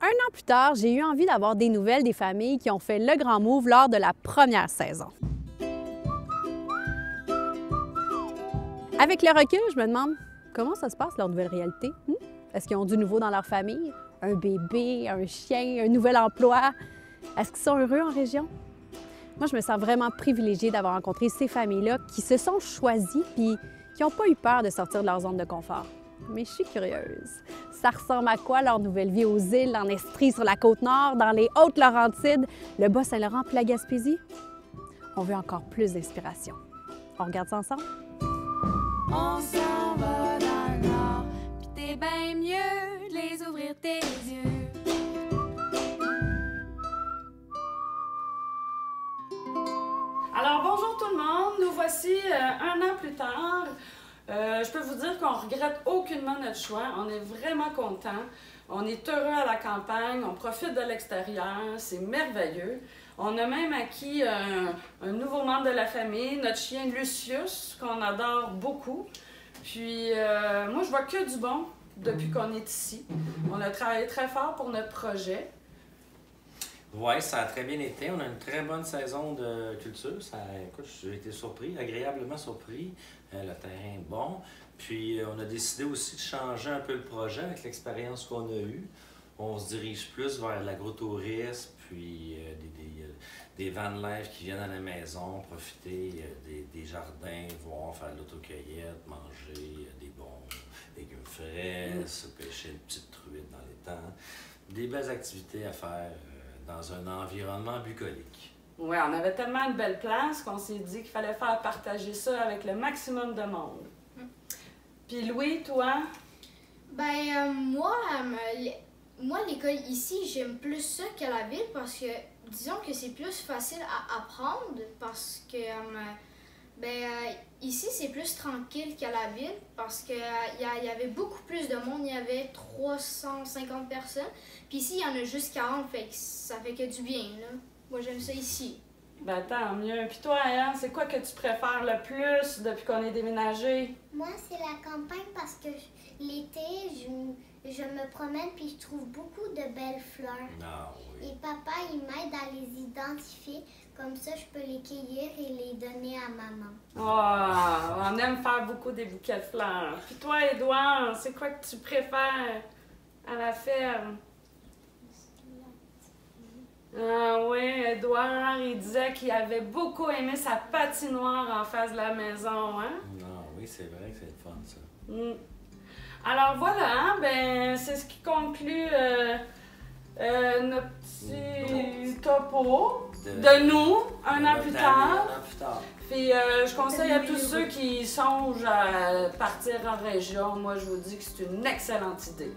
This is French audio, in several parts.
Un an plus tard, j'ai eu envie d'avoir des nouvelles des familles qui ont fait le grand move lors de la première saison. Avec le recul, je me demande comment ça se passe leur nouvelle réalité. Hmm? Est-ce qu'ils ont du nouveau dans leur famille? Un bébé, un chien, un nouvel emploi? Est-ce qu'ils sont heureux en région? Moi, je me sens vraiment privilégiée d'avoir rencontré ces familles-là qui se sont choisies puis qui n'ont pas eu peur de sortir de leur zone de confort. Mais je suis curieuse. Ça ressemble à quoi leur nouvelle vie aux îles, en Estrie, sur la côte nord, dans les Hautes-Laurentides, le Bas-Saint-Laurent puis la Gaspésie? On veut encore plus d'inspiration. On regarde ça ensemble? On s'en va dans le bien mieux les ouvrir tes yeux. Alors bonjour tout le monde, nous voici euh, un an plus tard. Euh, je peux vous dire qu'on regrette aucunement notre choix, on est vraiment content. On est heureux à la campagne, on profite de l'extérieur, c'est merveilleux. On a même acquis un, nouveau membre de la famille, notre chien Lucius, qu'on adore beaucoup. Puis euh, moi, je vois que du bon depuis qu'on est ici. On a travaillé très fort pour notre projet. Oui, ça a très bien été. On a une très bonne saison de culture. Ça, écoute, j'ai été surpris, agréablement surpris. Euh, le terrain est bon. Puis euh, on a décidé aussi de changer un peu le projet avec l'expérience qu'on a eue. On se dirige plus vers l'agrotourisme, puis euh, des, des, euh, des life qui viennent à la maison, profiter des, des jardins, voir, faire de l'autocueillette, manger des bons légumes frais, se pêcher une petite truite dans les temps. Des belles activités à faire dans un environnement bucolique. Ouais, on avait tellement une belle place qu'on s'est dit qu'il fallait faire partager ça avec le maximum de monde. Puis Louis, toi, Ben, euh, moi, euh, moi, l'école ici, j'aime plus ça qu'à la ville parce que, disons que c'est plus facile à apprendre parce que, euh, ben, euh, ici, c'est plus tranquille qu'à la ville parce que euh, y avait beaucoup plus de monde. Il y avait 350 personnes. Puis ici, il y en a juste 40, fait que ça fait que du bien, là. Moi, j'aime ça ici. Ben tant mieux. Puis toi, Anne, c'est quoi que tu préfères le plus depuis qu'on est déménagé? Moi, c'est la campagne parce que l'été, je, je me promène puis je trouve beaucoup de belles fleurs. Ah oui. Et papa, il m'aide à les identifier. Comme ça, je peux les cueillir et les donner à maman. Oh, on aime faire beaucoup des bouquets de fleurs. Puis toi, Édouard, c'est quoi que tu préfères à la ferme? Ah oui, Édouard, il disait qu'il avait beaucoup aimé sa patinoire en face de la maison, hein? Ah oui, c'est vrai que c'est le fun, ça. Mm. Alors voilà, hein, ben c'est ce qui conclut euh, euh, notre petit topo de nous un an plus tard. Un an plus tard. Puis euh, je conseille à tous ceux qui songent à partir en région, moi je vous dis que c'est une excellente idée.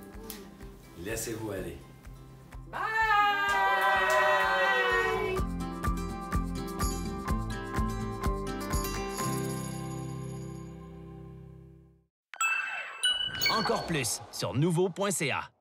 Laissez-vous aller. Bye! Encore plus sur nouveau.ca.